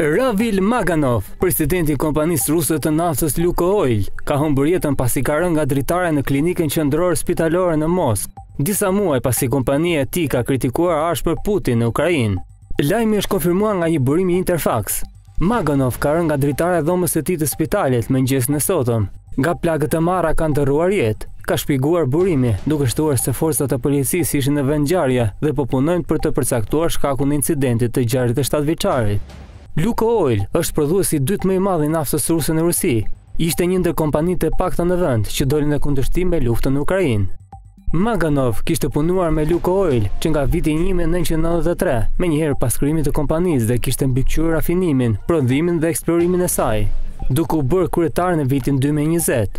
Ravil Maganov, presidenti i kompanisë ruse të naftës Lukoil, ka humbur jetën pasi ka rënë nga dritarja në klinikën qendrore spitalore në Moskë, disa muaj pasi kompania e tij ka kritikuar ashpër Putin në Ukrainë. Lajmi është konfirmuar nga një burim i Interfax. Maganov ka rënë nga dritarja e dhomës së tij të spitalit mëngjesin e sotëm. Nga plagët e marra ka ndërruar jetë, ka shpjeguar burimi, duke shtuar se forcat e policisë ishin në vendngjarje dhe po punojnë për të përcaktuar shkakun e incidentit të gjashtëdhjetë e shtatë vjeçarit. Lukoil është prodhuesi i dytë më i madh i naftës ruse në Rusi. Ishte një ndër kompanitë e pakta në vend që doli në kundërshtim me luftën në Ukrainë. Maganov kishte punuar me Lukoil që nga viti 1993, menjëherë pas krijimit të kompanisë dhe kishte mbikëqyrur rafinimin, prodhimin dhe eksplorimin e saj, duke u bërë kryetar në vitin 2020.